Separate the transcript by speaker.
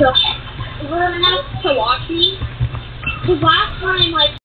Speaker 1: so were nice to watch me. Cause last time, like,